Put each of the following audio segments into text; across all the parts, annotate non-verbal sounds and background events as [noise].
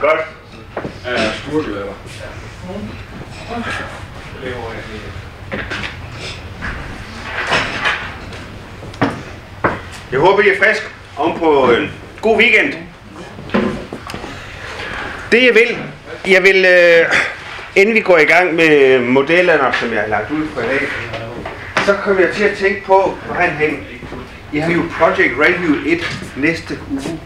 Godt. Ja, skurkelatter. Jeg håber, I er frisk om på en god weekend. Det jeg vil, jeg vil, øh, inden vi går i gang med modellerne, som jeg har lagt ud for i dag, så kommer jeg til at tænke på, hvordan hen. I har jo Project Review 1 næste uge.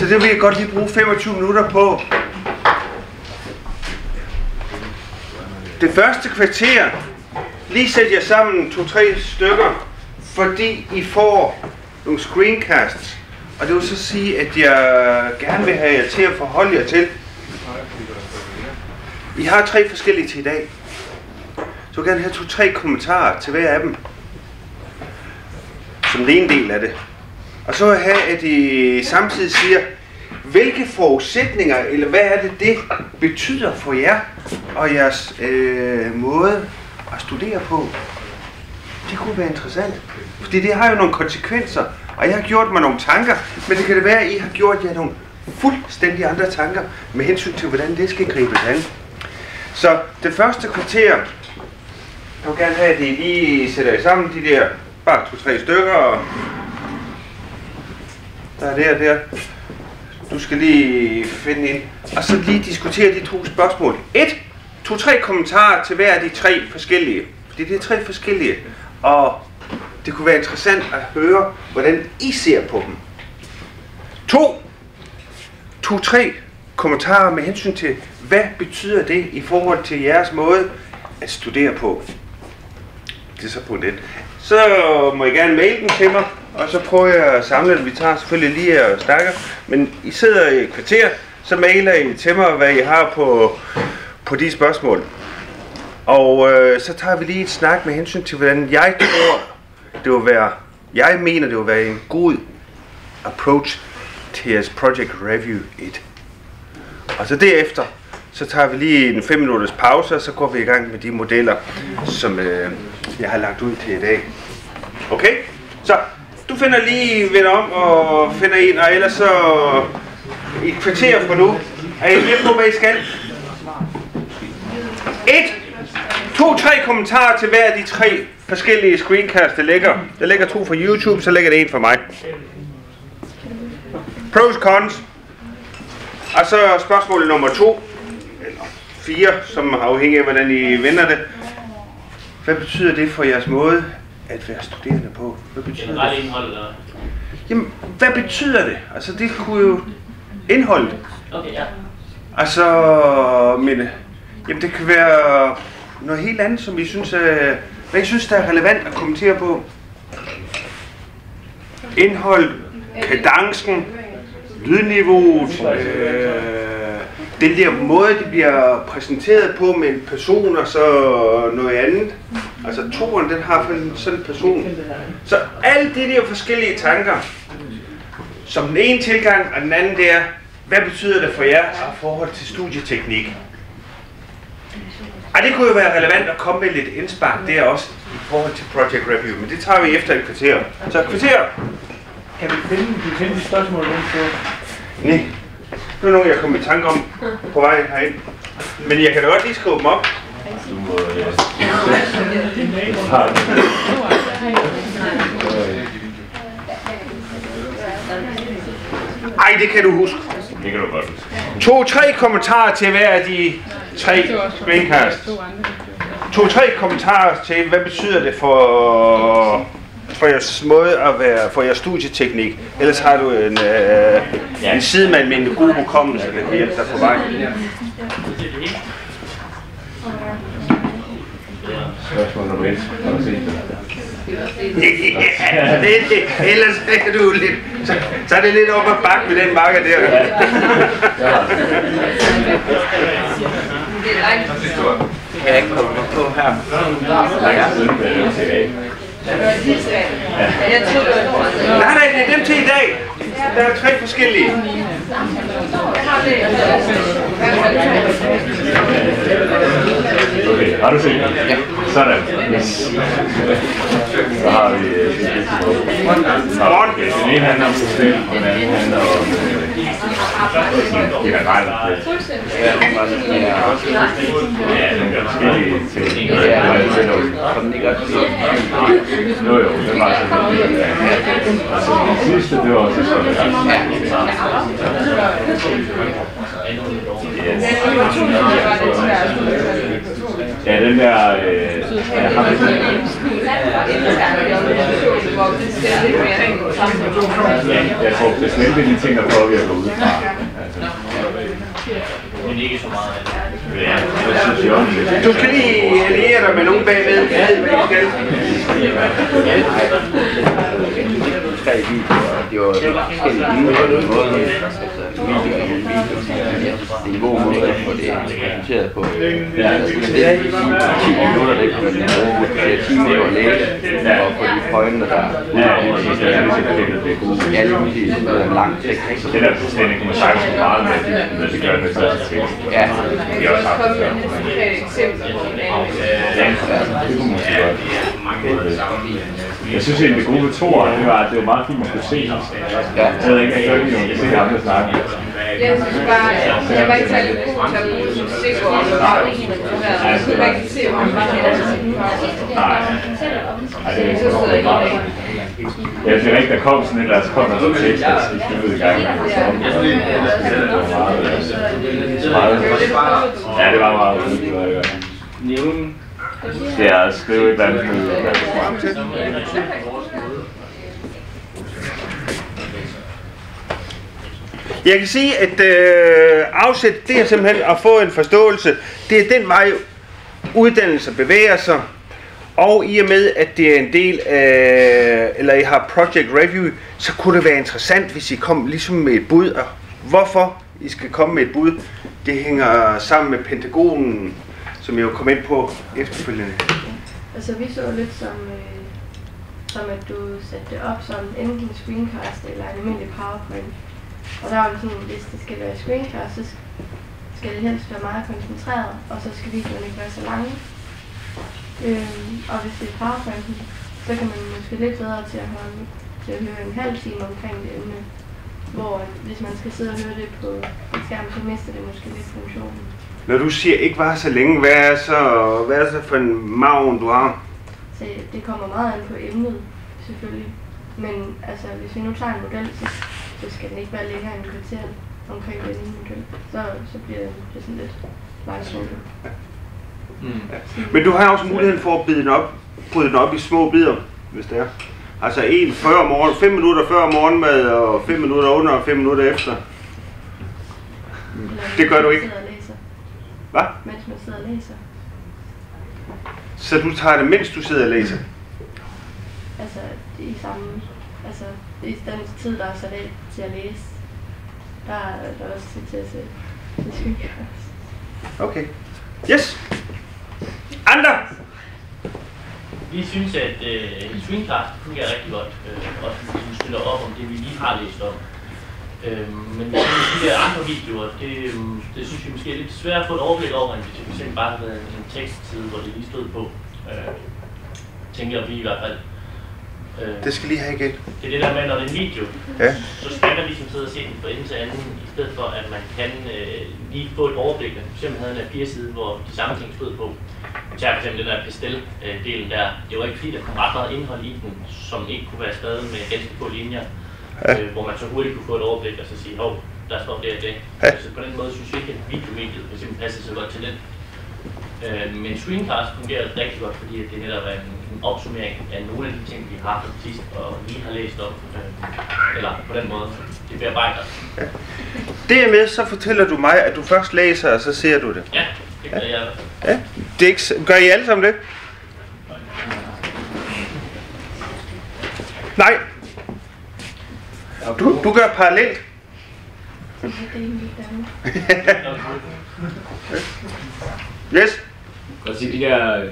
Så det vil jeg godt lige bruge 25 minutter på. Det første kvarter, lige sæt jer sammen to-tre stykker, fordi I får nogle screencasts. Og det vil så sige, at jeg gerne vil have jer til at forholde jer til. I har tre forskellige til i dag. Så jeg vil gerne have to-tre kommentarer til hver af dem. Som den ene del af det. Og så jeg have, at I samtidig siger, hvilke forudsætninger, eller hvad er det, det betyder for jer og jeres øh, måde at studere på. Det kunne være interessant. Fordi det har jo nogle konsekvenser, og jeg har gjort mig nogle tanker, men det kan det være, at I har gjort jer nogle fuldstændig andre tanker med hensyn til, hvordan det skal gribes an. Så det første kvarter, jeg vil gerne have, at I lige sætter jer sammen, de der bare to-tre stykker, og der er der, der. Du skal lige finde en. Og så lige diskutere de to spørgsmål. Et, to, tre kommentarer til hver af de tre forskellige. Fordi det er tre forskellige. Og det kunne være interessant at høre, hvordan I ser på dem. To, to, tre kommentarer med hensyn til, hvad betyder det i forhold til jeres måde at studere på. Det er så på net. Så må I gerne mail den til mig, og så prøver jeg at samle det. Vi tager selvfølgelig lige og snakker. Men I sidder i et kvarter, så mailer I til mig, hvad I har på, på de spørgsmål. Og øh, så tager vi lige et snak med hensyn til, hvordan jeg tror, det vil være, jeg mener, det vil være en god approach til jeres Project Review 1. Og så derefter, så tager vi lige en 5 minutters pause, og så går vi i gang med de modeller, som øh, jeg har lagt ud til i dag. Okay? Så du finder lige ved om og finder en, og ellers så et kvarter fra nu. Er I med på, hvad I skal? Et, to, tre kommentarer til hver af de tre forskellige screencasts, der ligger. Der ligger to fra YouTube, så ligger det en fra mig. Pros, cons. Og så spørgsmål nummer to, eller fire, som afhænger af, hvordan I vender det. Hvad betyder det for jeres måde at være studerende på? Hvad betyder det? Generelt indhold eller? Jamen, hvad betyder det? Altså, det kunne jo indholdet. Okay, ja. Altså, men, jamen det kan være noget helt andet, som I synes, er, hvad I synes, der er relevant at kommentere på. Indhold, kadencen, lydniveauet, øh, den der måde, det bliver præsenteret på med en person og så noget andet. Altså toren, den har sådan en person. Så alle de der forskellige tanker, som den ene tilgang og den anden der, hvad betyder det for jer i forhold til studieteknik? Og det kunne jo være relevant at komme med lidt indspark der også i forhold til Project Review, men det tager vi efter et kvarter. Så kvarter. Kan vi finde, kan vi finde de spørgsmål? Nej. Nu er nogle, jeg kommer i tanke om på vej herind. Men jeg kan da godt lige skrive dem op. Du må... Ja. Ej, det kan du huske. Det kan du godt huske. To-tre kommentarer til hver af de tre screencasts. To-tre kommentarer til, hvad betyder det for, for jeres måde at være, for jeres studieteknik. Ellers har du en, øh, en sidemand med en god hukommelse, der kan hjælpe dig på vej. Spørgsmål nummer et. Har du set det? ja, [laughs] det, er det. Ellers er du lidt, så, så er det lidt op ad bakke med den marker der. [laughs] Jeg har det. Kan jeg ikke komme på her? Nej, nej, det er dem til i dag. Der er tre forskellige. Okay, har du set? Ja. Sådan. Yes. Så har vi... øh, Okay, den ene handler om selv, og den anden handler om... øh, generelt. Fuldstændig. Ja, den gør forskellige ting. Ja, den ikke også? Jo, jo, det var sådan. Altså, det sidste, det var også sådan. Ja, den der... Øh, jeg har jeg tror bestemt, det er de ting, der påvirker udefra. Altså, Men ikke så meget det. ja, det synes jeg også. Du skal lige alliere dig med nogen bagved. Hvad I skal. Tre videoer, og det var forskellige videoer, altså video og video, det er en god måde at få det præsenteret på. Ja, Altså, det er ikke 10 minutter, det kan man bruge flere timer på at læse, og få de pointer der. Det er præcis. Det er præcis. Det er gode. Ja, lige præcis. Det er en lang tekst. Det der fuldstændig kunne man sagtens meget med, det gør med første tekst. Ja, Det er også haft det før. Det kunne sige godt. Jeg synes egentlig, det gode ved toeren, det var, at det var meget fint, man kunne se. ja. Jeg ved ikke, jeg ikke, om man kan se andre snakke. Jeg synes bare, at jeg var ikke særlig god til at bruge stikord og bare Jeg bare ikke se, hvor man bare er Nej. Ej, det er ikke så meget. Jeg synes ikke, der kom sådan et, der kom der sådan en tekst, der skiftede i gang. Det var meget, meget, ja, det var meget det var godt. Nævne Ja, jeg skrive et eller andet? Jeg kan sige, at øh, afsæt, det er simpelthen at få en forståelse. Det er den vej, uddannelser bevæger sig. Og i og med, at det er en del af, eller I har Project Review, så kunne det være interessant, hvis I kom ligesom med et bud. Og hvorfor I skal komme med et bud, det hænger sammen med Pentagonen, som jeg jo kom ind på efterfølgende. Altså vi så lidt som, øh, som at du satte det op som enten screencast eller en almindelig PowerPoint. Og der var det sådan, hvis det skal være screencast, så skal det helst være meget koncentreret, og så skal videoerne ikke være så lange. Øhm, og hvis det er PowerPoint, så kan man måske lidt bedre til at, holde, til at høre en halv time omkring det emne. Hvor hvis man skal sidde og høre det på en skærm, så mister det måske lidt funktionen. Når du siger ikke var så længe, hvad er så, hvad er så for en maven, du har? Så det kommer meget an på emnet, selvfølgelig. Men altså, hvis vi nu tager en model, så, så skal den ikke være længere end kvarter omkring den ene model. Så, så bliver det sådan lidt langsomt. Men du har også muligheden for at bide den op, bryde den op i små bidder, hvis det er. Altså en før morgen, 5 minutter før morgenmad, og 5 minutter under, og 5 minutter efter. Eller Det gør du ikke. Hvad? Mens man sidder og læser. Så du tager det, mens du sidder og læser? Altså, det er i samme... Altså, i den tid, der er sat af til at læse, der er der også tid til at se det [laughs] screencast. Okay. Yes. Andre? Vi synes, at øh, screencast fungerer rigtig godt, øh, også fordi vi støtter op om det, vi lige har læst om. Øh, men vi synes, de der andre videoer, det, øh, det synes vi måske er lidt svært at få et overblik over, end hvis det fx bare havde været en tekstside, hvor det lige stod på. Øh, tænker vi i hvert fald. Øh, Det skal lige have igen. det er det der med, når det er en video, Ja. så skal man ligesom sidde og se den fra ende til anden, i stedet for at man kan øh, lige få et overblik. Eksempel havde en A4-side, hvor de samme ting stod på. Tager for eksempel den der Pestel-delen der. Det var ikke fordi, der kom ret meget indhold i den, som ikke kunne være skrevet med ganske få linjer. Ja. Øh, hvor man så hurtigt kunne få et overblik og så sige, hov, der står det og det. Ja. Så på den måde synes vi ikke, at videomediet for eksempel passer så godt til den. Øh, men screencast fungerer rigtig godt, fordi det netop er en, en opsummering af nogle af de ting, vi har haft sidst og lige har læst om. Øh, eller på den måde, det bearbejder. Dermed så fortæller du mig, at du først læser, og så ser du det. Ja, det gør jeg. Ja. Det er ikke, s- gør I alle sammen det? Nej. Du, du gør parallelt. Det [laughs] det. Yes. Sige, de der,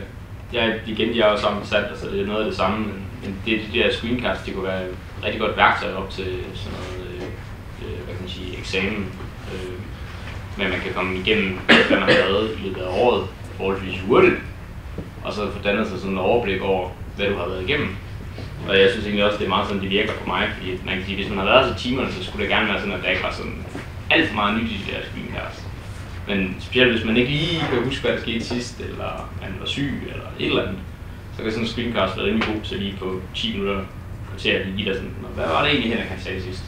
ja, igen, de er jo sammensat, altså det er noget af det samme, men men det, de der screencasts, de kunne være et rigtig godt værktøj op til sådan noget, øh, øh, hvad kan man sige, eksamen. Øh, men man kan komme igennem, hvad man har lavet i løbet af året, forholdsvis hurtigt, og så få dannet sig sådan et overblik over, hvad du har været igennem. Og jeg synes egentlig også, det er meget sådan, det virker for mig, fordi man kan sige, hvis man har været så timerne, så skulle det gerne være sådan, at der ikke var sådan alt for meget nyt i det her screencast. Men specielt hvis man ikke lige kan huske, hvad der skete sidst, eller man var syg, eller et eller andet, så kan sådan en screencast være rimelig god til lige på 10 minutter kvarter, lige give dig sådan, hvad var det egentlig, Henrik han sagde sidst?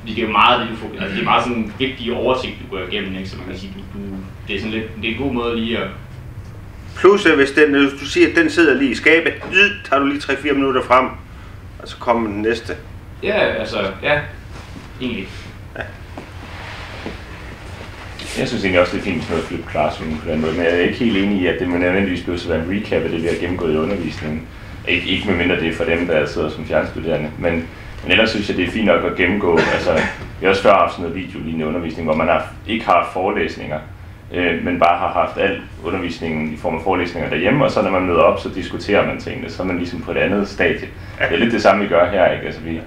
Fordi det er jo meget det, du får, altså det er meget sådan en vigtig oversigt, du går igennem, ikke? Så man kan sige, du, du, det er sådan lidt, det er en god måde lige at, Plus, at hvis den, hvis du siger, at den sidder lige i skabet, yd, tager du lige 3-4 minutter frem, og så kommer den næste. ja, altså, ja, egentlig. Jeg synes egentlig også, det er fint med sådan noget flip classroom på den måde, men jeg er ikke helt enig i, at det må nødvendigvis blive så være en recap af det, vi har gennemgået i undervisningen. Ikke, ikke med mindre det er for dem, der sidder som fjernstuderende, men, men ellers synes jeg, det er fint nok at gennemgå. Altså, jeg har også før haft sådan noget videolignende undervisning, hvor man har, ikke har forelæsninger, øh, men bare har haft al undervisningen i form af forelæsninger derhjemme, og så når man møder op, så diskuterer man tingene, så er man ligesom på et andet stadie. Det er lidt det samme, vi gør her, ikke? Altså, vi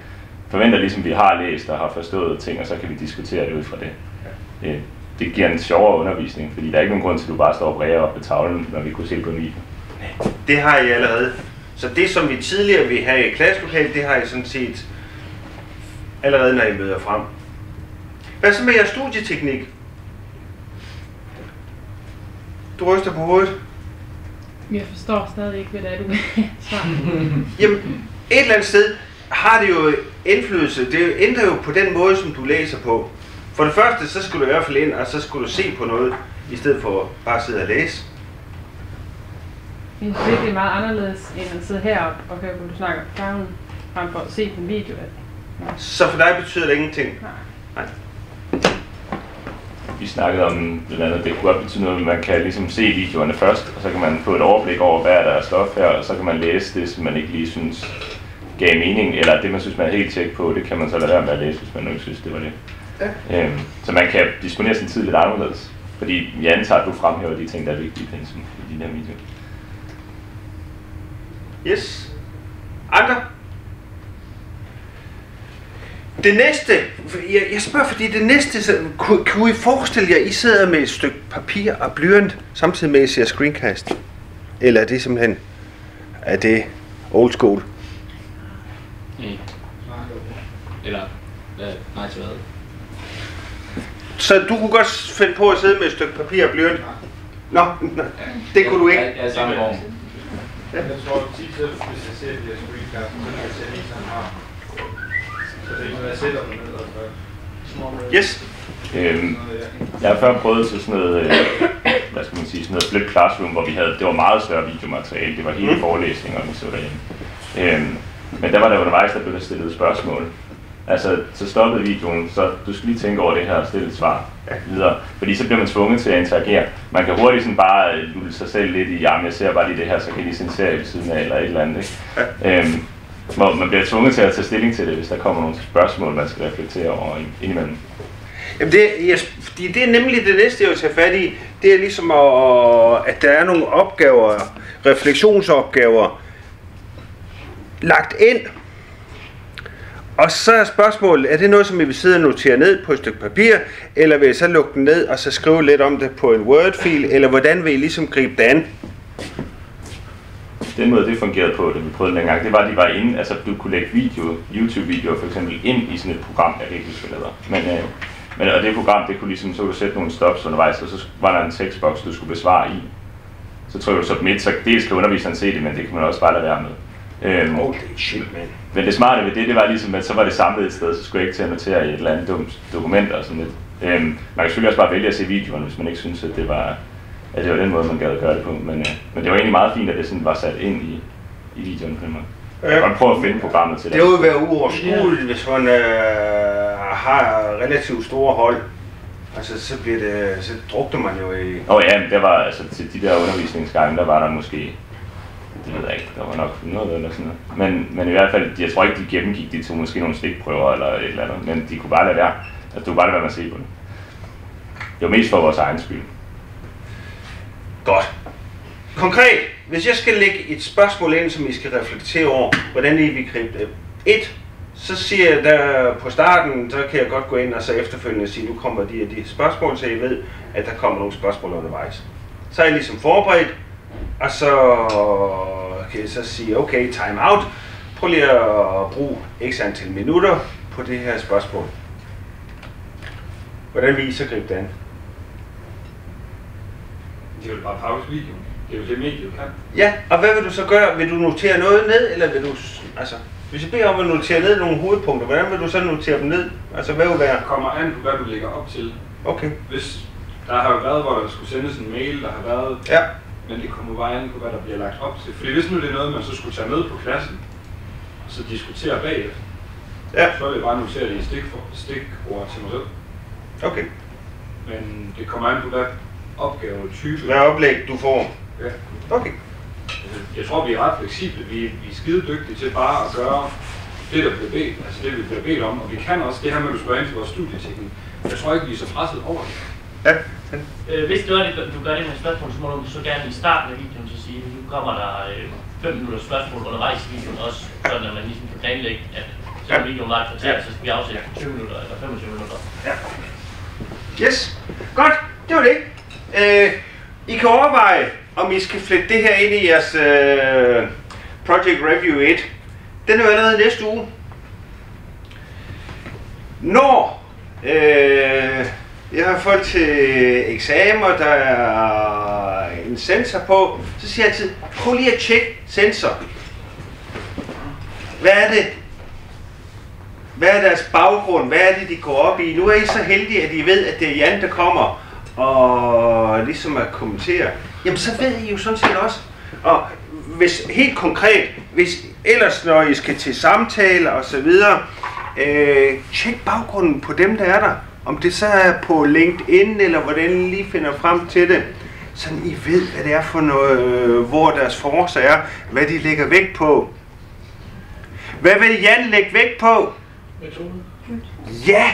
forventer ligesom, vi har læst og har forstået ting, og så kan vi diskutere det ud fra det. Øh, det giver en sjovere undervisning, fordi der er ikke nogen grund til, at du bare står og bræger op på tavlen, når vi kunne se på en video. Det har I allerede. Så det, som vi tidligere ville have i klasselokalet, det har I sådan set allerede, når I møder frem. Hvad så med jeres studieteknik? Du ryster på hovedet. Jeg forstår stadig ikke, hvad det er, du vil svare. [laughs] Jamen, et eller andet sted har det jo indflydelse. Det ændrer jo på den måde, som du læser på. For det første, så skulle du i hvert fald ind, og så skulle du se på noget, i stedet for bare at sidde og læse. Det er meget anderledes, end at sidde heroppe og høre, hvor du snakker på skærmen, frem for at se på en video. Så for dig betyder det ingenting. Nej. Vi snakkede om blandt andet, det kunne godt betyde noget, at man kan ligesom se videoerne først, og så kan man få et overblik over, hvad der er stof her, og så kan man læse det, som man ikke lige synes gav mening, eller det, man synes, man er helt tjek på, det kan man så lade være med at læse, hvis man nu ikke synes, det var det. Ja. Øhm, så man kan disponere sin tid lidt anderledes, fordi jeg antager, at du fremhæver de ting, der er vigtige i pensum i de her videoer. Yes. Andre? Det næste, jeg, jeg spørger, fordi det næste, så, kunne, kunne I forestille jer, I sidder med et stykke papir og blyant, samtidig med at I ser screencast? Eller er det simpelthen, er det old school? Nej. Eller, hvad, nej til hvad? Så du kunne godt finde på at sidde med et stykke papir og blyant? Nå, nå det kunne du ikke. Ja, samme form. Jeg tror tit, hvis jeg ser de her screencast, så kan jeg se, at har. Så det jeg sætter. Yes. Øhm, jeg har før prøvet til sådan noget, øh, hvad skal man sige, sådan noget flip classroom, hvor vi havde, det var meget større videomateriale, det var hele forelæsninger, vi så derinde. Øhm, men der var der undervejs, der blev der stillet spørgsmål. Altså, så stoppede videoen, så du skal lige tænke over det her og stille et svar videre. Fordi så bliver man tvunget til at interagere. Man kan hurtigt sådan bare øh, lulle sig selv lidt i, jamen jeg ser bare lige det her, så kan I lige se en serie ved siden af, eller et eller andet. Ikke? Øhm, hvor man bliver tvunget til at tage stilling til det, hvis der kommer nogle spørgsmål, man skal reflektere over indimellem. Jamen det, jeg, fordi det er nemlig det næste, jeg vil tage fat i. Det er ligesom, at, at der er nogle opgaver, refleksionsopgaver, lagt ind. Og så er spørgsmålet, er det noget, som I vil sidde og notere ned på et stykke papir, eller vil I så lukke den ned og så skrive lidt om det på en Word-fil, eller hvordan vil I ligesom gribe det an? Den måde, det fungerede på, da vi prøvede dengang, det var, at de var inde, altså du kunne lægge video, YouTube-videoer for eksempel ind i sådan et program, det var. Men, øh, men og det program, det kunne ligesom, så kunne du sætte nogle stops undervejs, og så var der en tekstboks, du skulle besvare i. Så trykker du submit, så dels kan underviseren se det, men det kan man også bare lade være med. Øhm, Holy shit, man. men det smarte ved det, det var ligesom, at så var det samlet et sted, så skulle jeg ikke til at notere i et eller andet dumt dokument og sådan lidt. Øhm, man kan selvfølgelig også bare vælge at se videoen, hvis man ikke synes, at det var, at det var den måde, man gad at gøre det på. Men, øh, men det var egentlig meget fint, at det sådan var sat ind i, i videoen på den måde. Jeg kan godt prøve at finde programmet til det. Det vil være uoverskueligt, hvis man øh, har relativt store hold. Altså, så, bliver det, så drukner man jo i... Åh oh, ja, men det var altså til de der undervisningsgange, der var der måske, det ved jeg ikke, der var nok 100 eller sådan noget. Men, men i hvert fald, jeg tror ikke, de gennemgik, de tog måske nogle stikprøver eller et eller andet, men de kunne bare lade være. Altså, du kunne bare lade være med at se på det. Det var mest for vores egen skyld. Godt. Konkret, hvis jeg skal lægge et spørgsmål ind, som I skal reflektere over, hvordan I vil gribe det. Et, så siger jeg der på starten, så kan jeg godt gå ind og så efterfølgende sige, nu kommer de og de spørgsmål, så I ved, at der kommer nogle spørgsmål undervejs. Så er jeg ligesom forberedt, og så kan jeg så sige, okay, time out. Prøv lige at bruge x antal minutter på det her spørgsmål. Hvordan vil I så gribe det an? De vil bare pause videoen. Det er jo det medie, du kan. Ja, og hvad vil du så gøre? Vil du notere noget ned, eller vil du... Altså, hvis jeg beder om at notere ned nogle hovedpunkter, hvordan vil du så notere dem ned? Altså, hvad vil være... Det kommer an på, hvad du lægger op til. Okay. Hvis der har jo været, hvor der skulle sendes en mail, der har været, Ja. men det kommer bare an på, hvad der bliver lagt op til. Fordi hvis nu det er noget, man så skulle tage med på klassen, og så diskutere bagefter, Ja. så vil jeg bare notere det i stik stikord til mig selv. Okay. Men det kommer an på, hvad opgave type. Hvad oplæg du får? Ja. Okay. Jeg tror, vi er ret fleksible. Vi, vi er skide dygtige til bare at gøre det, der bliver bedt, altså det, vi bliver bedt om. Og vi kan også det her med, at du spørger ind til vores studieteknik. Jeg tror ikke, vi er så presset over det. Ja. Øh, hvis det var det, du gør det med spørgsmål, så må du så gerne i starten af videoen så sige, nu kommer der 5 minutters spørgsmål undervejs i videoen også, sådan at man ligesom kan planlægge, at selvom videoen var et kvarter, så skal vi afsætte 20 minutter eller 25 minutter. Ja. Yes. Godt. Det var det. Øh, I kan overveje, om I skal flette det her ind i jeres øh, Project Review 1. Den er jo allerede næste uge. Når øh, jeg har folk til eksamener, der er en sensor på, så siger jeg altid, prøv lige at tjekke sensor. Hvad er det, hvad er deres baggrund? Hvad er det, de går op i? Nu er I så heldige, at I ved, at det er Jan, der kommer og ligesom at kommentere. Jamen, så ved I jo sådan set også. Og hvis helt konkret, hvis ellers når I skal til samtaler og så videre, øh, tjek baggrunden på dem, der er der. Om det så er på LinkedIn, eller hvordan I lige finder frem til det. Så I ved, hvad det er for noget, øh, hvor deres force er, hvad de lægger vægt på. Hvad vil Jan lægge vægt på? Metode. Ja!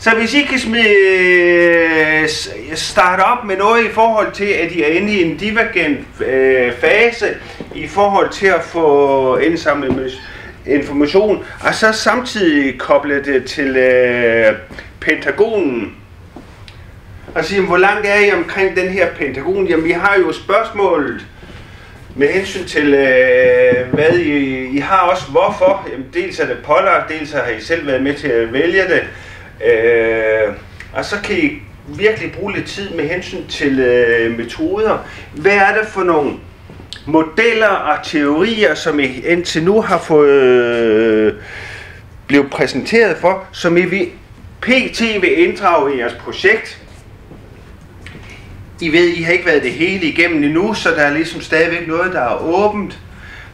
Så hvis I kan smide, øh, starte op med noget i forhold til, at I er inde i en divergent øh, fase, i forhold til at få indsamlet information, og så samtidig koble det til øh, pentagonen, og sige, hvor langt er I omkring den her pentagon? Jamen, vi har jo spørgsmålet med hensyn til, øh, hvad I, I har også hvorfor. Jamen, dels er det pålagt, dels har I selv været med til at vælge det. Øh, og så kan I virkelig bruge lidt tid med hensyn til øh, metoder. Hvad er det for nogle modeller og teorier, som I indtil nu har fået øh, blevet præsenteret for, som I vil, PT vil inddrage i jeres projekt? I ved, I har ikke været det hele igennem endnu, så der er ligesom stadigvæk noget, der er åbent.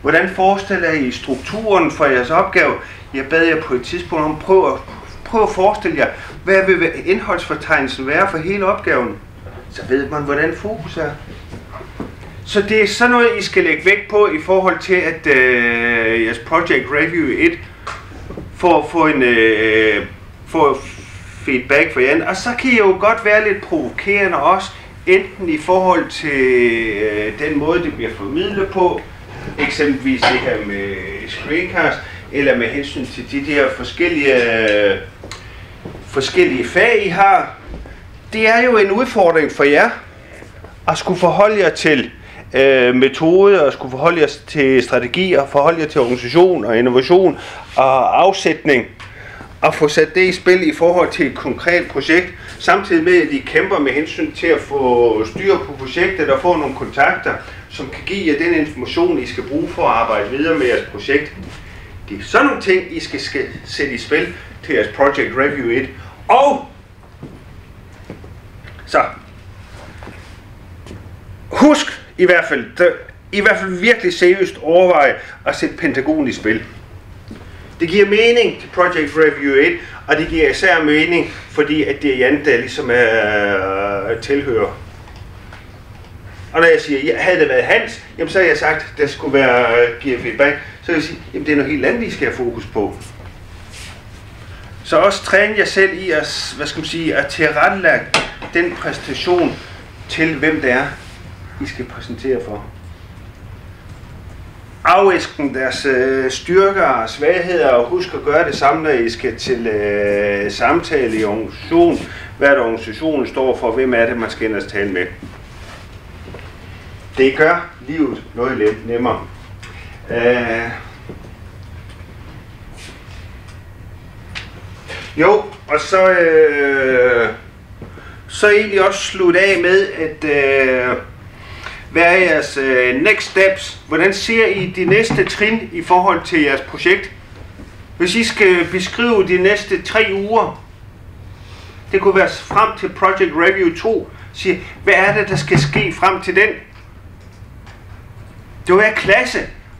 Hvordan forestiller I strukturen for jeres opgave? Jeg bad jer på et tidspunkt om, prøv at, prøv at forestille jer, hvad vil indholdsfortegnelsen være for hele opgaven? Så ved man, hvordan fokus er. Så det er sådan noget, I skal lægge vægt på i forhold til, at øh, jeres Project Review 1 får, får en øh, får feedback for jer. Og så kan I jo godt være lidt provokerende også, enten i forhold til øh, den måde, det bliver formidlet på, eksempelvis det her med screencast, eller med hensyn til de der forskellige, forskellige fag, I har. Det er jo en udfordring for jer at skulle forholde jer til øh, metode og skulle forholde jer til strategier, forholde jer til organisation og innovation og afsætning, og få sat det i spil i forhold til et konkret projekt, samtidig med, at I kæmper med hensyn til at få styr på projektet og få nogle kontakter, som kan give jer den information, I skal bruge for at arbejde videre med jeres projekt. Det er sådan nogle ting, I skal, skal sætte i spil til jeres Project Review 1. Og så husk i hvert fald, der, i hvert fald virkelig seriøst overveje at sætte Pentagon i spil. Det giver mening til Project Review 1, og det giver især mening, fordi at det er Jan, der ligesom er øh, tilhører. Og når jeg siger, at havde det været Hans, jamen så har jeg sagt, at der skulle være øh, give feedback. Så vil jeg sige, jamen det er noget helt andet, vi skal have fokus på. Så også træne jer selv i at, hvad skal man sige, at tilrettelægge den præstation til, hvem det er, I skal præsentere for. Afæsken deres øh, styrker og svagheder, og husk at gøre det samme, når I skal til øh, samtale i organisation. Hvad organisationen står for? Hvem er det, man skal ind og tale med? Det gør livet noget lidt nemmere. Øh, jo, og så, øh, så egentlig også slutte af med, at øh, hvad er jeres øh, next steps? Hvordan ser I de næste trin i forhold til jeres projekt? Hvis I skal beskrive de næste tre uger, det kunne være frem til Project Review 2, sige, hvad er det, der skal ske frem til den? Det vil være klasse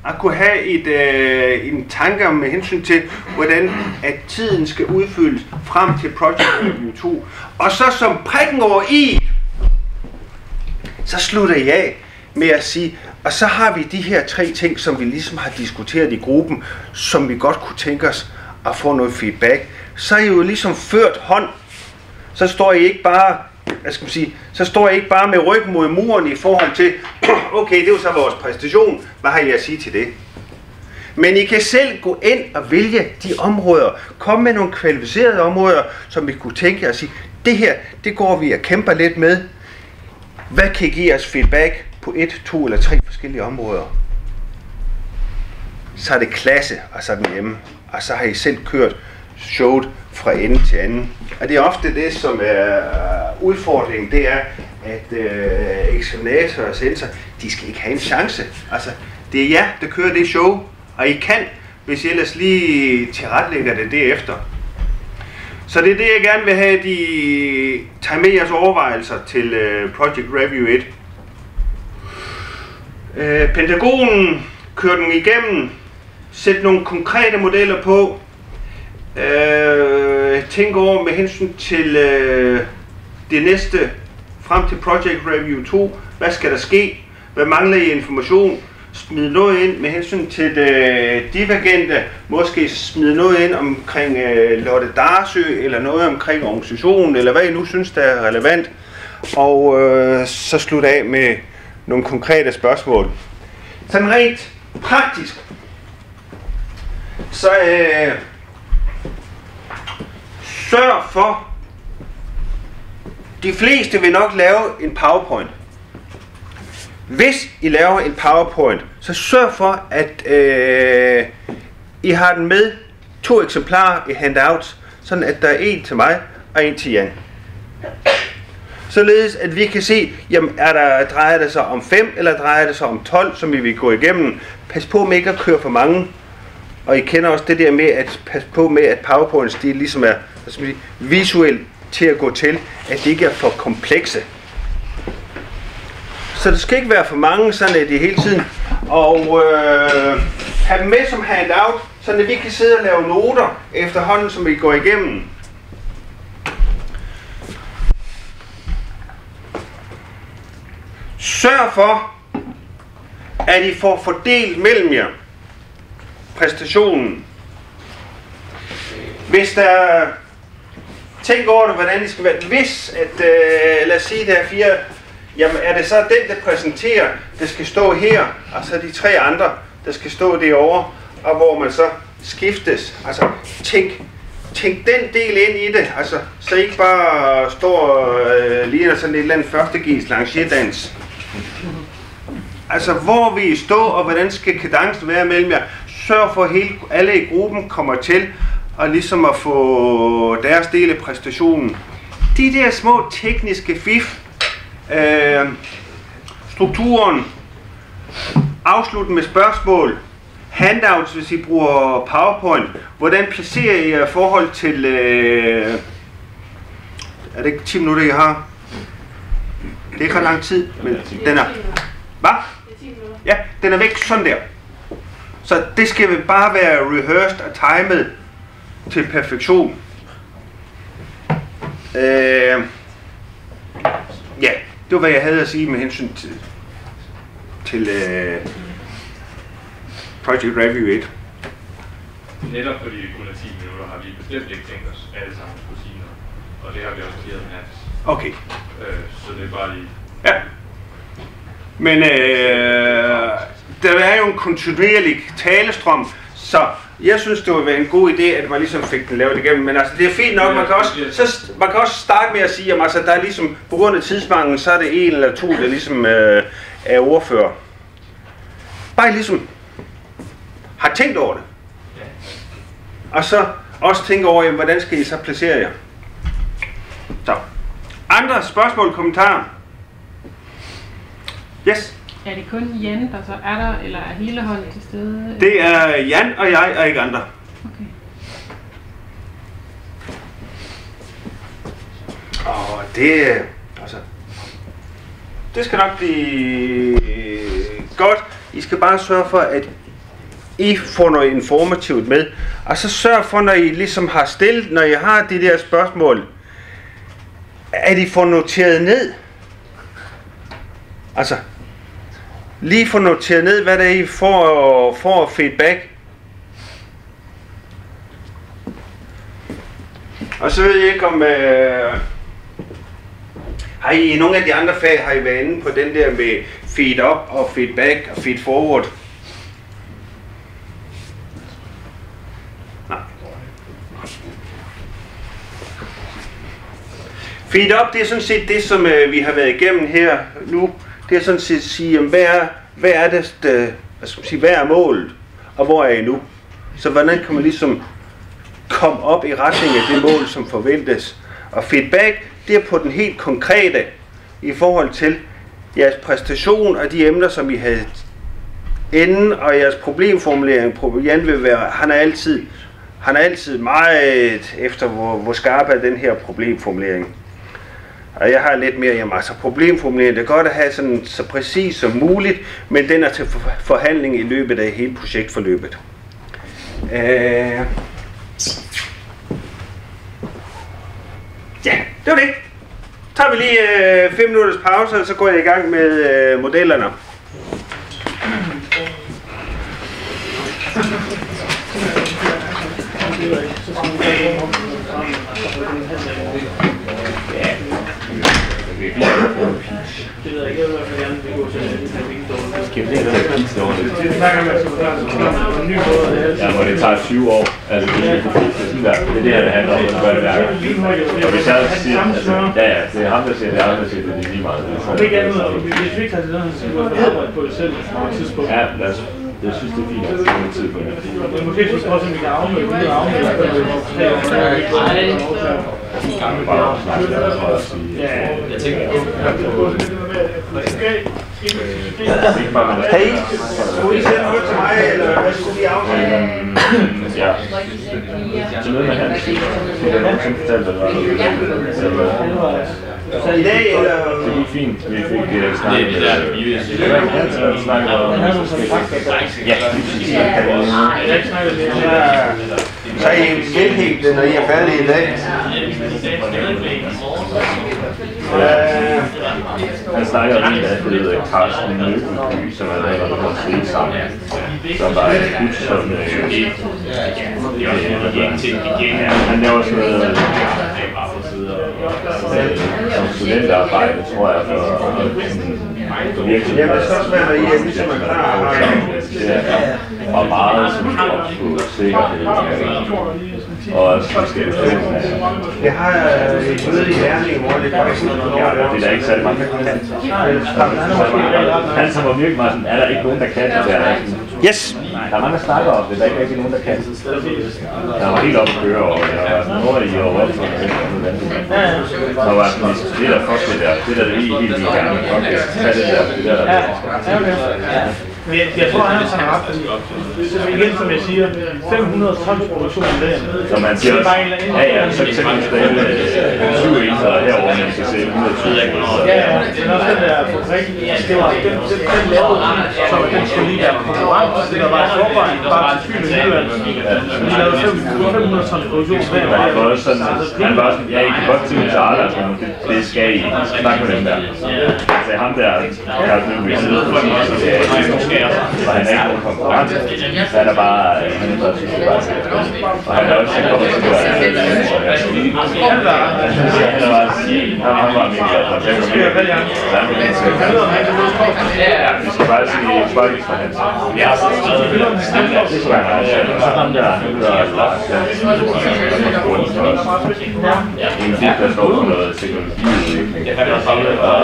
at kunne have et, øh, en tanke med hensyn til, hvordan at tiden skal udfyldes frem til Project Review 2. Og så som prikken over i, så slutter jeg af med at sige, og så har vi de her tre ting, som vi ligesom har diskuteret i gruppen, som vi godt kunne tænke os at få noget feedback. Så er I jo ligesom ført hånd. Så står I ikke bare, hvad skal man sige, så står jeg ikke bare med ryggen mod muren i forhold til, [clears throat] okay, det er jo så vores præstation, hvad har I at sige til det? Men I kan selv gå ind og vælge de områder. Kom med nogle kvalificerede områder, som vi kunne tænke os sige, det her, det går vi og kæmper lidt med. Hvad kan give os feedback på et, to eller tre forskellige områder? Så er det klasse, og så er den hjemme. Og så har I selv kørt showet fra ende til anden. Og det er ofte det, som er udfordringen, det er, at øh, eksaminator og sensor, de skal ikke have en chance. Altså, det er jer, der kører det show, og I kan, hvis I ellers lige tilretlægger det derefter. Så det er det, jeg gerne vil have, at I tager med jeres overvejelser til øh, Project Review 1. Øh, Pentagonen kører den igennem, sæt nogle konkrete modeller på, øh, tænk over med hensyn til øh, det næste frem til Project Review 2. Hvad skal der ske? Hvad mangler I information? Smid noget ind med hensyn til det divergente. Måske smid noget ind omkring øh, Lotte Darsø, eller noget omkring organisationen, eller hvad I nu synes, der er relevant. Og øh, så slut af med nogle konkrete spørgsmål. Sådan rent praktisk, så øh, sørg for, de fleste vil nok lave en PowerPoint. Hvis I laver en PowerPoint, så sørg for, at øh, I har den med to eksemplarer i handouts, sådan at der er en til mig og en til Jan. Således at vi kan se, jamen er der, drejer det sig om 5 eller drejer det sig om 12, som vi vil gå igennem. Pas på med ikke at køre for mange. Og I kender også det der med at passe på med, at PowerPoint det ligesom er hvad skal sige, visuelt til at gå til, at de ikke er for komplekse. Så det skal ikke være for mange, sådan at det hele tiden. Og øh, have dem med som handout, så at vi kan sidde og lave noter efterhånden, som vi går igennem. Sørg for, at I får fordelt mellem jer præstationen. Hvis der tænk over det, hvordan det skal være. Hvis, at, øh, lad os sige, der er fire, jamen er det så den, der præsenterer, der skal stå her, og så de tre andre, der skal stå derovre, og hvor man så skiftes. Altså, tænk, tænk den del ind i det, altså, så ikke bare står øh, lige sådan et eller andet første gis langerdans. Altså, hvor vi står, og hvordan skal kadencen være mellem jer? Sørg for, at hele, alle i gruppen kommer til, og ligesom at få deres del af præstationen. De der små tekniske fif, øh, strukturen, afslutte med spørgsmål, handouts, hvis I bruger PowerPoint, hvordan placerer I jer i forhold til, øh, er det ikke 10 minutter, I har? Det er ikke ret lang tid, men den er, hvad? Ja, den er væk sådan der. Så det skal bare være rehearsed og timet til perfektion. Øh, ja, det var hvad jeg havde at sige med hensyn til, til uh, Project Review 1. Netop fordi vi kun er 10 minutter, har vi bestemt ikke tænkt os alle sammen skulle sige noget. Og det har vi også givet med Okay. Øh, så det er bare lige... Ja. Men øh, der er jo en kontinuerlig talestrøm, så jeg synes, det ville være en god idé, at man ligesom fik den lavet igennem. Men altså, det er fint nok. Man kan også, så, man kan også starte med at sige, at altså, der er ligesom, på grund af tidsmanglen, så er det en eller to, der ligesom øh, er ordfører. Bare ligesom har tænkt over det. Og så, også tænke over, jamen, hvordan skal I så placere jer? Så. Andre spørgsmål, kommentarer? Yes. Er det kun Jan, der så er der, eller er hele holdet til stede? Det er Jan og jeg, og ikke andre. Okay. Og det, altså, det skal nok blive godt. I skal bare sørge for, at I får noget informativt med. Og så sørg for, når I ligesom har stillet, når I har de der spørgsmål, at I får noteret ned. Altså, lige få noteret ned, hvad det er, I får, får feedback. Og så ved jeg ikke om... Øh, har I i nogle af de andre fag, har I været inde på den der med feed up og feedback og feed forward? Nej. Feed up, det er sådan set det, som øh, vi har været igennem her nu. Det er sådan set at sige, jamen, hvad er, hvad er det, det hvad skal man sige, hvad er målet, og hvor er I nu? Så hvordan kan man ligesom komme op i retning af det mål, som forventes? Og feedback, det er på den helt konkrete i forhold til jeres præstation og de emner, som I havde inden, og jeres problemformulering. Jan vil være, han er altid, han er altid meget efter, hvor, hvor skarp er den her problemformulering. Og jeg har lidt mere, jamen altså problemformulering, det er godt at have sådan så præcis som muligt, men den er til forhandling i løbet af hele projektforløbet. Øh, ja, det var det. Så tager vi lige 5 øh, minutters pause, og så går jeg i gang med øh, modellerne. [laughs] [laughs] Det ved jeg ikke, jeg vil i hvert fald gerne gå til det. Det? Det en det altid- Ja, hvor det tager 20 år. Altså, det er sådan der. Det er det her, det handler om, at gøre det gang. Og hvis jeg siger, altså, ja, ja, det er ham, der siger det, er ham, der siger det, det er lige meget. Det er det ikke andet, hvis vi ikke tager her, så skal vi arbejde på det selv på et tidspunkt. Ja, lad os, jeg synes, det er fint at bruge tid på det. Måske synes jeg også, at vi kan kan afmelde, at vi Bare snakke der, tror jeg, og sige. Ja, Jeg tænker, Hey, skulle I sende noget til mig, eller hvad skulle vi aftale? Ja. Så møde med Hans. Det er som fortalte, at der var noget. Så i dag, eller? Det gik fint. Vi fik uh, snakket. Det er det der, vi er- Det der snakkede om. Ja, snakket. Så er I velhægtet, når I er færdige i dag. Øh, Han snakker om en, der hedder Carsten Nøkkelby, som er der har set sammen. Som var en gut, som øh, han laver sådan noget øh, som studentarbejde, tror jeg, for, Jamen, det skal også være, I er ligesom er klar. og- Og meget som på sikkerhed. Og også Jeg har øh, et møde i Herning, hvor det faktisk Ja, det er der ikke særlig mange, der kan. Han som var virkelig meget sådan, er der ikke nogen, der kan det der? Yes. Der er mange, der snakker om det, der er ikke rigtig nogen, der kan. Der var helt op at køre og er I jo op for det. Der var sådan, det der fuck det der, det der, det er helt vildt gerne. Okay, tag det der, det der, der er. Men jeg, jeg tror, han har ret, så igen, som jeg siger, 500 tons produktion om dagen. Så man siger også, ja ja, så kan man stille 20 enheder herovre, man skal se 120 enheder. Ja, ja, men også den der fabrik, det var den, den, den lavede som den skulle lige være konkurrence, det der var i forvejen, bare til Fyn og Jylland. De lavede 500 tons produktion hver Men han var også sådan, han var også sådan, ja, I kan godt til til Arla, det, det skal I. Snak med dem der. Så ham der, der er nu i side på og han er ikke nogen konkurrent. Så han er bare, han er bare synes, det er bare Og han er også kommet til at være han er bare, han han var min altså. Så jeg kom med. Så han lige til. Ja, ja, vi skal bare sige, bare lige fra hans. Ja, det skulle være meget. Og så ham der, han der Lars, der er rundt for os. En fik, der står for noget teknologiudvikling. Og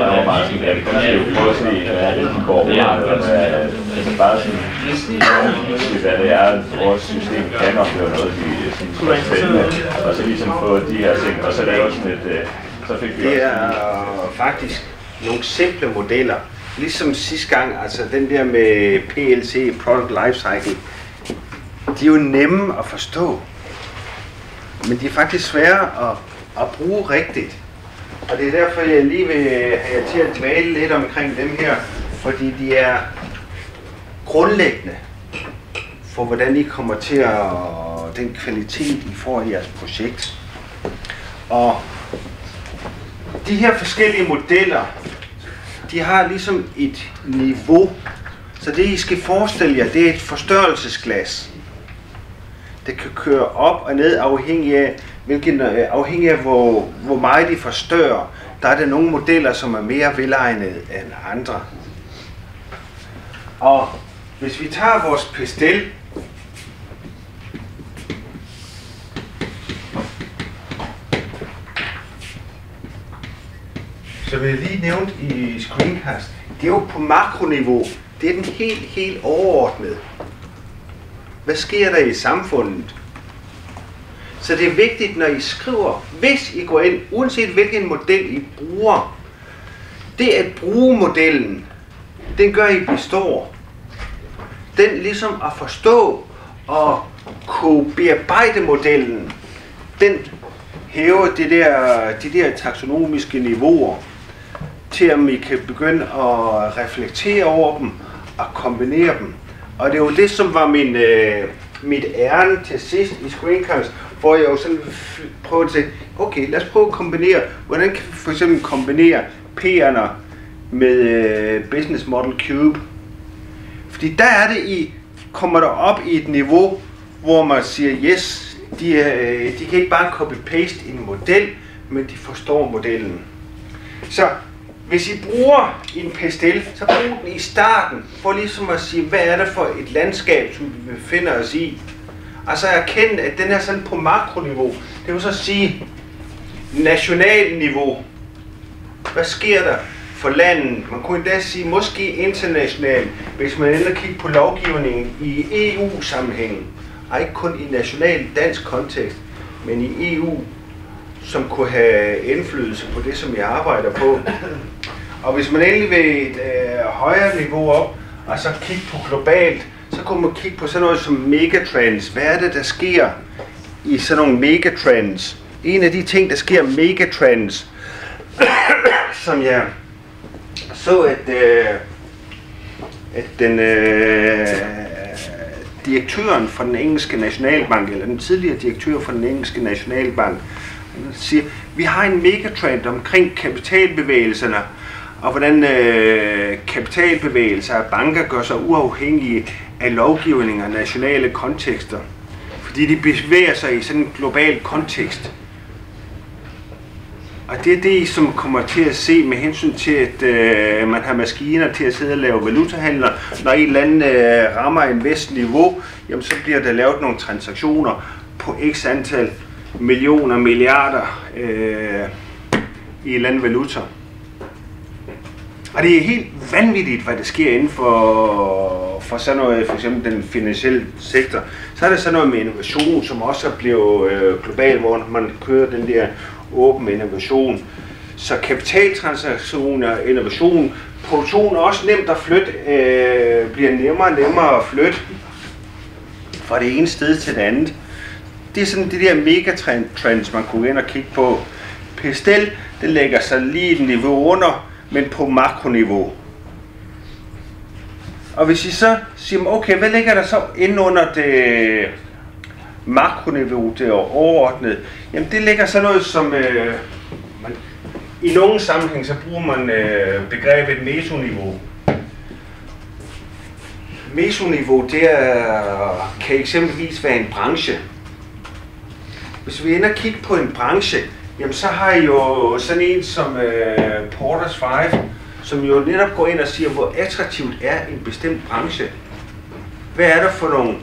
der var bare sådan, at vi kan se, prøve at se, hvad det er, de går over. Altså bare sådan, hvad det er, vores system kan opleve noget, de sådan spændende. Og så ligesom få de her ting, og så lave sådan et, øh, så fik vi Det også er faktisk nogle simple modeller. Ligesom sidste gang, altså den der med PLC, Product Lifecycle, de er jo nemme at forstå. Men de er faktisk svære at, at bruge rigtigt. Og det er derfor, jeg lige vil have jer til at dvæle lidt omkring dem her. Fordi de er grundlæggende for, hvordan I kommer til at den kvalitet, I får i jeres projekt. Og de her forskellige modeller, de har ligesom et niveau. Så det I skal forestille jer, det er et forstørrelsesglas. Det kan køre op og ned afhængig af, hvilken, øh, afhængig af hvor, hvor meget de forstørrer. Der er der nogle modeller, som er mere velegnede end andre. Og hvis vi tager vores pestel, som jeg lige nævnte i screencast, det er jo på makroniveau. Det er den helt, helt overordnede. Hvad sker der i samfundet? Så det er vigtigt, når I skriver, hvis I går ind, uanset hvilken model I bruger, det at bruge modellen, den gør I består. Den ligesom at forstå og kunne bearbejde modellen, den hæver det der, de der taksonomiske niveauer til at vi kan begynde at reflektere over dem og kombinere dem. Og det er jo det, som var min, øh, mit ærne til sidst i Screencast, hvor jeg jo sådan prøvede at sige, okay, lad os prøve at kombinere, hvordan kan vi for eksempel kombinere P'erne med øh, Business Model Cube. Fordi der er det, I kommer der op i et niveau, hvor man siger, yes, de, øh, de kan ikke bare copy-paste en model, men de forstår modellen. Så hvis I bruger en pastel, så brug den i starten, for ligesom at sige, hvad er det for et landskab, som vi befinder os i. Og så erkende, at den er sådan på makroniveau. Det vil så sige nationalniveau. Hvad sker der for landet? Man kunne endda sige, måske internationalt, hvis man ender kigge på lovgivningen i EU-sammenhæng, og ikke kun i national dansk kontekst, men i EU, som kunne have indflydelse på det, som jeg arbejder på. Og hvis man endelig vil et øh, højere niveau op, og så kigge på globalt, så kunne man kigge på sådan noget som megatrends. Hvad er det, der sker i sådan nogle megatrends? En af de ting, der sker megatrends, [coughs] som jeg så, at, øh, at den øh, direktøren for den engelske nationalbank, eller den tidligere direktør for den engelske nationalbank, siger, vi har en megatrend omkring kapitalbevægelserne, og hvordan øh, kapitalbevægelser af banker gør sig uafhængige af lovgivning og nationale kontekster. Fordi de bevæger sig i sådan en global kontekst. Og det er det, som kommer til at se med hensyn til, at øh, man har maskiner til at sidde og lave valutahandler. Når et eller andet øh, rammer en vist niveau, jamen, så bliver der lavet nogle transaktioner på x antal millioner, milliarder øh, i et eller andet valuta. Og det er helt vanvittigt, hvad der sker inden for, for sådan noget, for eksempel den finansielle sektor. Så er der sådan noget med innovation, som også er blevet øh, global, hvor man kører den der åben innovation. Så kapitaltransaktioner, innovation, produktion er også nemt at flytte, øh, bliver nemmere og nemmere at flytte fra det ene sted til det andet. Det er sådan de der megatrends, man kunne ind og kigge på. Pestel, det lægger sig lige et niveau under, men på makroniveau. Og hvis I så siger, okay, hvad ligger der så inde under det makroniveau, det overordnede? Jamen det ligger så noget som, øh, man, i nogle sammenhæng så bruger man øh, begrebet mesoniveau. Mesoniveau, det er, kan eksempelvis være en branche. Hvis vi ender og kigge på en branche, jamen så har I jo sådan en som øh, Porters 5, som jo netop går ind og siger, hvor attraktivt er en bestemt branche. Hvad er der for nogle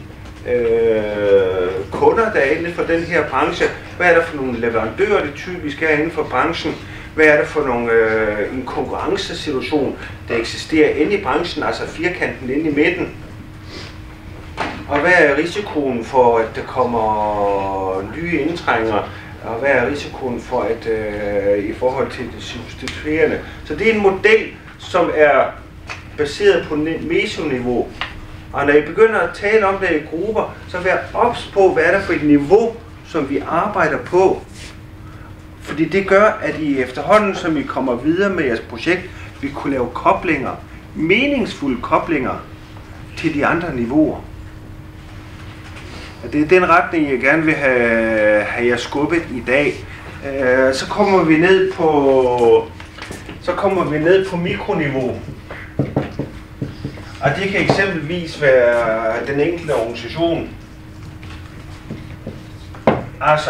øh, kunder, der er inden for den her branche? Hvad er der for nogle leverandører, det typisk er inden for branchen? Hvad er det for nogle, øh, en konkurrencesituation, der eksisterer inde i branchen, altså firkanten inde i midten? Og hvad er risikoen for, at der kommer nye indtrængere? Og hvad er risikoen for, at øh, i forhold til det substituerende? Så det er en model, som er baseret på mesoniveau. Og når I begynder at tale om det i grupper, så vær ops på, hvad er det for et niveau, som vi arbejder på. Fordi det gør, at I efterhånden, som I kommer videre med jeres projekt, vi kunne lave koblinger, meningsfulde koblinger til de andre niveauer. Og det er den retning, jeg gerne vil have, have jer skubbet i dag. Øh, så kommer vi ned på så kommer vi ned på mikroniveau. Og det kan eksempelvis være den enkelte organisation. Altså,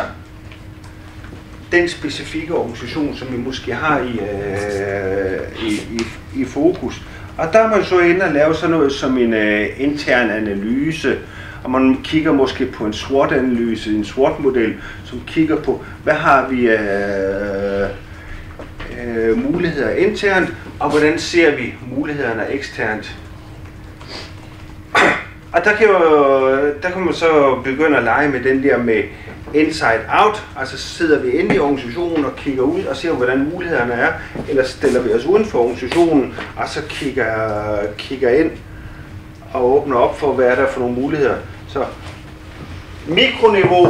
den specifikke organisation, som vi måske har i, øh, i, i, i fokus. Og der er man så inde og lave sådan noget som en øh, intern analyse, og man kigger måske på en SWOT-analyse, en SWOT-model, som kigger på, hvad har vi af øh, øh, muligheder internt, og hvordan ser vi mulighederne eksternt. Og der kan, jo, der kan man så begynde at lege med den der med inside out, altså sidder vi inde i organisationen og kigger ud og ser, hvordan mulighederne er, eller stiller vi os uden for organisationen og så kigger, kigger ind og åbner op for, hvad er der for nogle muligheder. Så mikroniveau,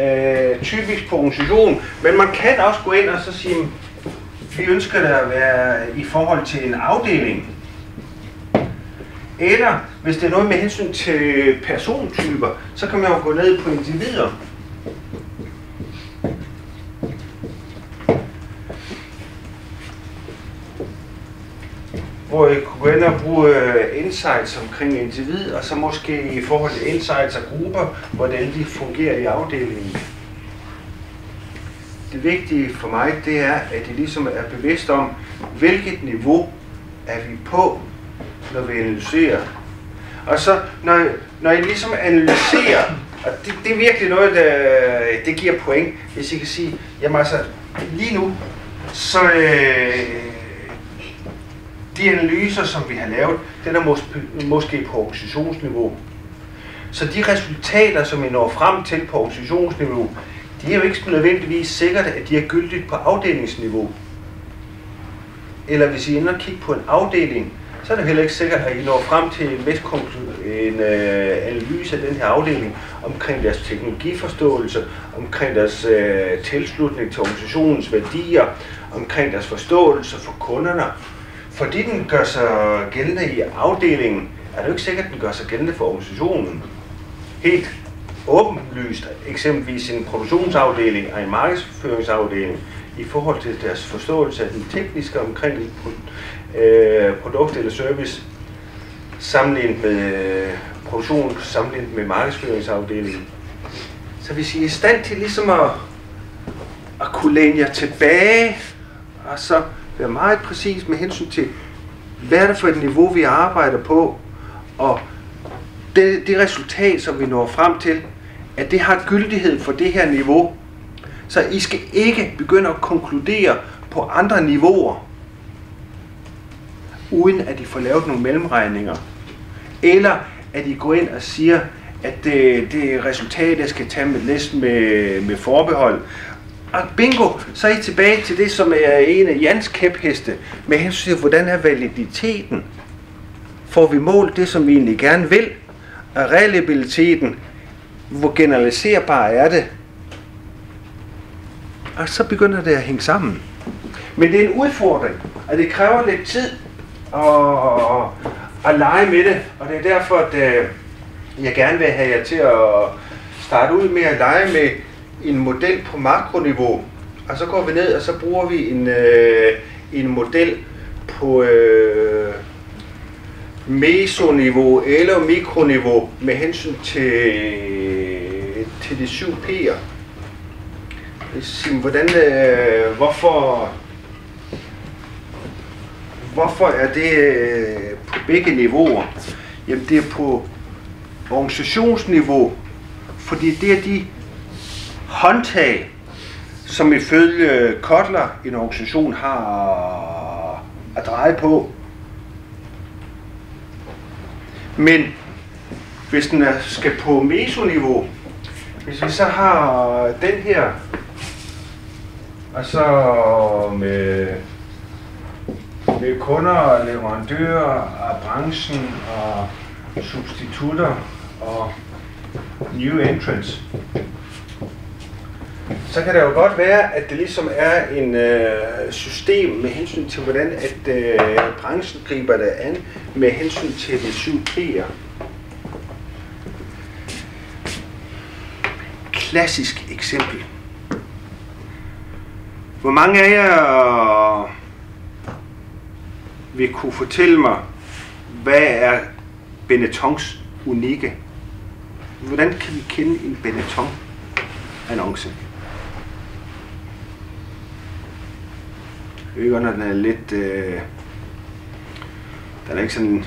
øh, typisk på organisation, men man kan også gå ind og så sige, vi ønsker det at være i forhold til en afdeling. Eller hvis det er noget med hensyn til persontyper, så kan man jo gå ned på individer. hvor jeg kunne gå ind og bruge øh, insights omkring individ, og så måske i forhold til insights af grupper, hvordan de fungerer i afdelingen. Det vigtige for mig, det er, at I ligesom er bevidst om, hvilket niveau er vi på, når vi analyserer. Og så, når, når I ligesom analyserer, og det, det er virkelig noget, der det giver point, hvis I kan sige, jamen altså, lige nu, så øh, de analyser, som vi har lavet, den er måske, måske på organisationsniveau. Så de resultater, som vi når frem til på organisationsniveau, de er jo ikke nødvendigvis sikkert, at de er gyldigt på afdelingsniveau. Eller hvis I ender og kigger på en afdeling, så er det heller ikke sikkert, at I når frem til en, en øh, analyse af den her afdeling omkring deres teknologiforståelse, omkring deres øh, tilslutning til organisationens værdier, omkring deres forståelse for kunderne, fordi den gør sig gældende i afdelingen, er det jo ikke sikkert, at den gør sig gældende for organisationen. Helt åbenlyst, eksempelvis en produktionsafdeling og en markedsføringsafdeling, i forhold til deres forståelse af den tekniske omkring øh, produkt eller service, sammenlignet med øh, produktion, sammenlignet med markedsføringsafdelingen. Så hvis I er i stand til ligesom at, at kunne læne jer tilbage, og så være meget præcis med hensyn til, hvad er det for et niveau, vi arbejder på, og det, det resultat, som vi når frem til, at det har gyldighed for det her niveau. Så I skal ikke begynde at konkludere på andre niveauer, uden at I får lavet nogle mellemregninger. Eller at I går ind og siger, at det, det resultat, jeg skal tage med næsten med, med forbehold. Og bingo, så er I tilbage til det, som er en af Jans kæpheste, med hensyn til, hvordan er validiteten? Får vi målt det, som vi egentlig gerne vil? Og reliabiliteten, hvor generaliserbar er det? Og så begynder det at hænge sammen. Men det er en udfordring, og det kræver lidt tid at, at lege med det. Og det er derfor, at øh, jeg gerne vil have jer til at starte ud med at lege med en model på makroniveau, og så går vi ned, og så bruger vi en, øh, en model på øh, mesoniveau eller mikroniveau med hensyn til, til de syv P'er. Sim, hvordan, øh, hvorfor, hvorfor er det øh, på begge niveauer? Jamen det er på organisationsniveau, fordi det er de håndtag, som ifølge Kotler en organisation har at dreje på. Men hvis den er, skal på mesoniveau, hvis vi så har den her, og så med, med kunder, leverandører af branchen og substitutter og new entrants, så kan det jo godt være, at det ligesom er en øh, system med hensyn til, hvordan at øh, branchen griber det an med hensyn til de syv P'er. Klassisk eksempel. Hvor mange af jer øh, vil kunne fortælle mig, hvad er Benettons unikke? Hvordan kan vi kende en Benetton-annonce? Jeg ved den er lidt... Øh, den er ikke sådan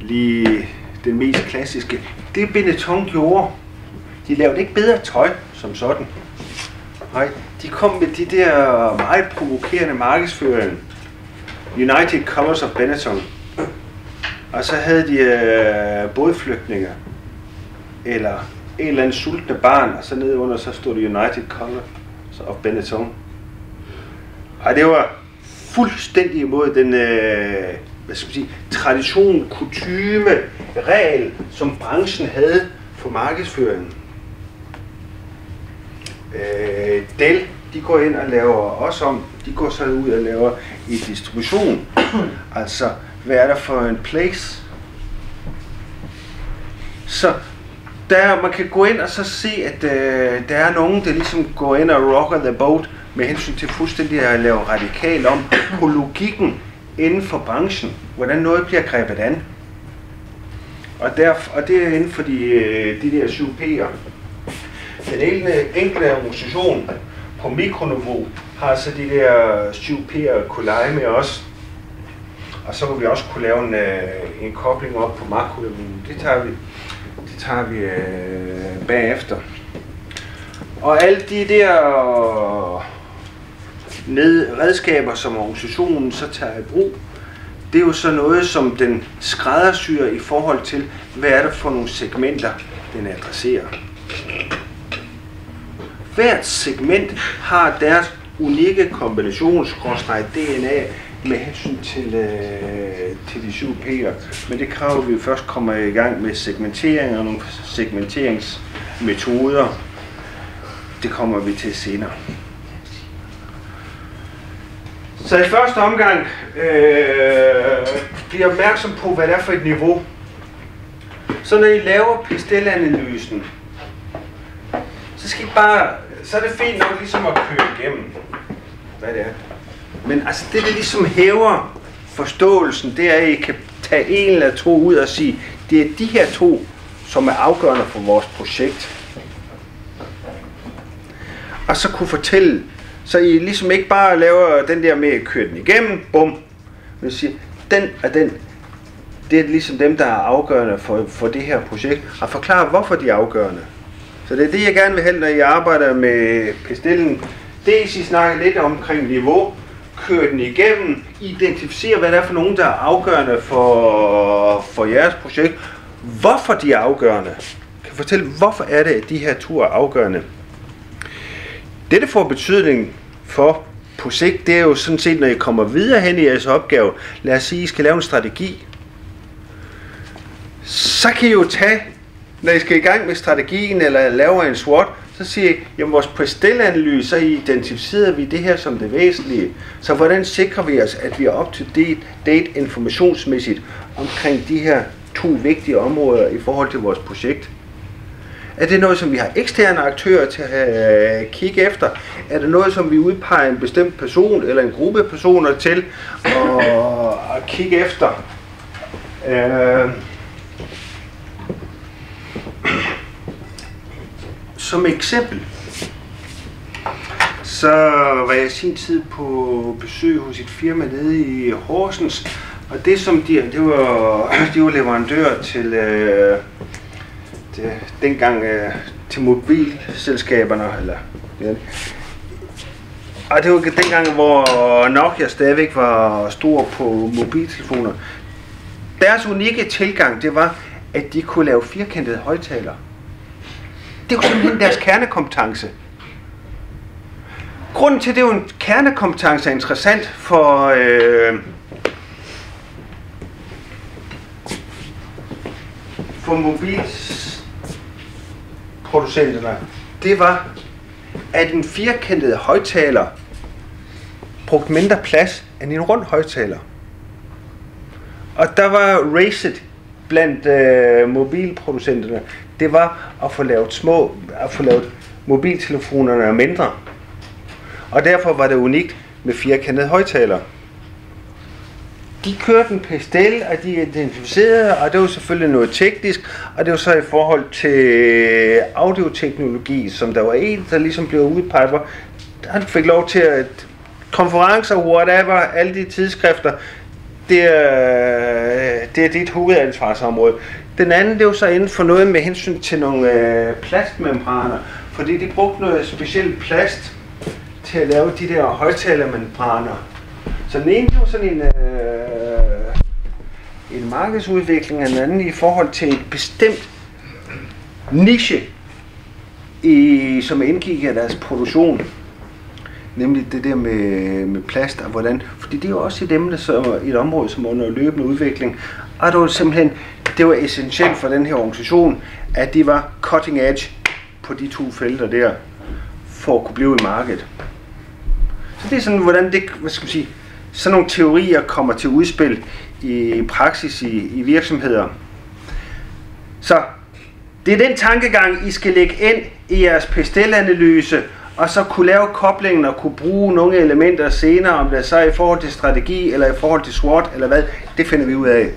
lige den mest klassiske. Det Benetton gjorde, de lavede ikke bedre tøj som sådan. Nej, de kom med de der meget provokerende markedsføring. United Colors of Benetton. Og så havde de øh, bådflygtninger. Eller en eller anden sultne barn, og så nede under, så stod det United Colors of Benetton. Og det var fuldstændig imod den øh, hvad skal man sige, tradition, kutyme, regel, som branchen havde for markedsføringen. Øh, Dell, de går ind og laver også om, de går så ud og laver i distribution. [clears throat] altså, hvad er der for en place? Så der, man kan gå ind og så se, at øh, der er nogen, der ligesom går ind og rocker the boat med hensyn til fuldstændig at lave radikal om på logikken inden for branchen, hvordan noget bliver grebet an. Og, der, og det er inden for de, øh, de der 7 P'er. Den enkelte, enkelte organisation på mikroniveau har så de der syv P'er kunne lege med os. Og så vil vi også kunne lave en, øh, en kobling op på makroniveau. Det tager vi, det tager vi øh, bagefter. Og alle de der ned, redskaber, som organisationen så tager i brug, det er jo så noget, som den skræddersyrer i forhold til, hvad er det for nogle segmenter, den adresserer. Hvert segment har deres unikke kombinations DNA med hensyn til, øh, til de syv P'er. Men det kræver, at vi først kommer i gang med segmentering og nogle segmenteringsmetoder. Det kommer vi til senere. Så i første omgang øh, bliver opmærksom på, hvad det er for et niveau. Så når I laver pistelanalysen, så skal I bare, så er det fint nok ligesom at køre igennem, hvad det er. Men altså det, der ligesom hæver forståelsen, det er, at I kan tage en eller to ud og sige, det er de her to, som er afgørende for vores projekt. Og så kunne fortælle, så I ligesom ikke bare laver den der med at køre den igennem, bum. Men siger, den og den, det er ligesom dem, der er afgørende for, for det her projekt. Og forklare, hvorfor de er afgørende. Så det er det, jeg gerne vil have, når I arbejder med pestillen. Dels I snakker lidt omkring niveau, køre den igennem, identificere, hvad det er for nogen, der er afgørende for, for jeres projekt. Hvorfor de er afgørende. Kan fortælle, hvorfor er det, at de her to er afgørende. Det, det får betydning for på sigt, det er jo sådan set, når I kommer videre hen i jeres opgave, lad os sige, I skal lave en strategi, så kan I jo tage, når I skal i gang med strategien, eller laver en SWOT, så siger I, jamen vores prestelanalyse, så identificerer vi det her som det væsentlige. Så hvordan sikrer vi os, at vi er up to date, date informationsmæssigt omkring de her to vigtige områder i forhold til vores projekt? Er det noget, som vi har eksterne aktører til at øh, kigge efter? Er det noget, som vi udpeger en bestemt person eller en gruppe personer til at, at kigge efter? Uh, som eksempel, så var jeg sin tid på besøg hos et firma nede i Horsens, og det som de, det var, [clears throat] de var leverandør til, øh, det, dengang øh, til mobilselskaberne, eller ja, og det var dengang, hvor Nokia stadigvæk var stor på mobiltelefoner. Deres unikke tilgang, det var, at de kunne lave firkantede højtalere. Det var simpelthen deres kernekompetence. Grunden til, at det er jo en kernekompetence er interessant for, øh, for mobilproducenterne, det var, at en firkantet højtaler brugte mindre plads end en rund højtaler. Og der var racet blandt øh, mobilproducenterne, det var at få lavet små, at få lavet mobiltelefonerne mindre. Og derfor var det unikt med firkantede højtalere. De kørte en pastel, og de identificerede, og det var selvfølgelig noget teknisk, og det var så i forhold til audioteknologi, som der var en, der ligesom blev udpeget, hvor han fik lov til at konferencer, whatever, alle de tidsskrifter, det er, det er dit hovedansvarsområde. Den anden, det er jo så inden for noget med hensyn til nogle øh, plastmembraner, fordi de brugte noget specielt plast til at lave de der højtalermembraner. Så den ene, det var sådan en, øh, en markedsudvikling, og den anden i forhold til et bestemt niche, i, som indgik af deres produktion. Nemlig det der med, med plast og hvordan, fordi det er jo også et emne, som, et område, som er under løbende udvikling. Og det var simpelthen, det var essentielt for den her organisation, at de var cutting edge på de to felter der, for at kunne blive i markedet. Så det er sådan, hvordan det, hvad skal man sige, sådan nogle teorier kommer til udspil i praksis i, i virksomheder. Så det er den tankegang, I skal lægge ind i jeres pestelanalyse, og så kunne lave koblingen og kunne bruge nogle elementer senere, om det er så i forhold til strategi, eller i forhold til SWOT, eller hvad, det finder vi ud af.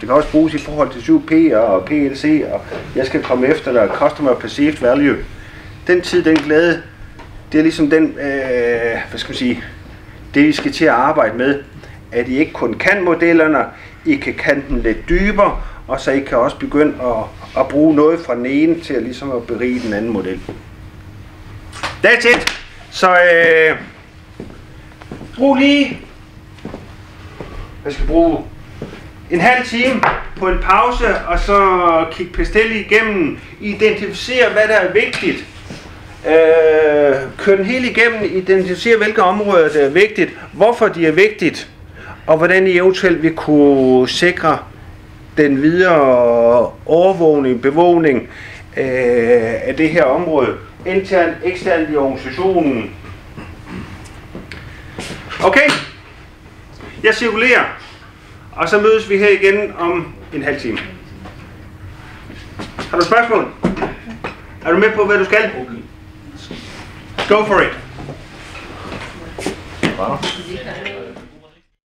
Det kan også bruges i forhold til 7P og PLC, og jeg skal komme efter dig, Customer Perceived Value. Den tid, den glæde, det er ligesom den, øh, hvad skal man sige, det vi skal til at arbejde med, at I ikke kun kan modellerne, I kan kan den lidt dybere, og så I kan også begynde at, at bruge noget fra den ene til at, ligesom at berige den anden model. That's it. Så øh, brug lige, jeg skal bruge en halv time på en pause, og så kigge Pestelli igennem, identificere hvad der er vigtigt, øh, køre den hele igennem, identificere hvilke områder der er vigtigt, hvorfor de er vigtigt, og hvordan I eventuelt vil kunne sikre den videre overvågning, bevågning øh, af det her område, internt, eksternt i organisationen. Okay, jeg cirkulerer, og så mødes vi her igen om en halv time. Har du spørgsmål? Er du med på, hvad du skal? Go for it. Wow.